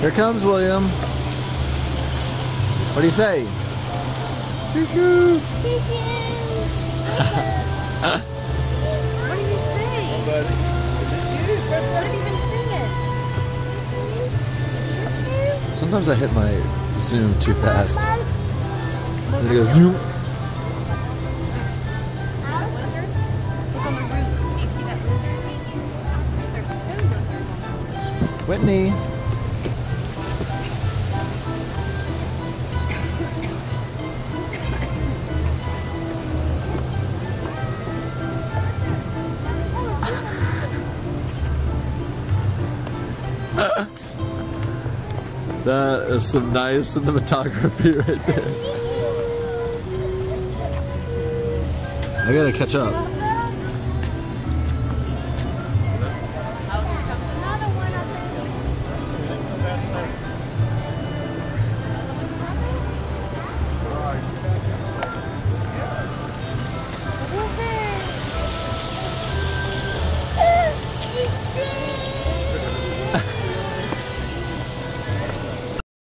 Here comes William. What do you say? Choo choo. What do you say? Didn't even see it. Sometimes I hit my zoom too fast. And it goes. On that is some nice cinematography right there. I gotta catch up. Oh,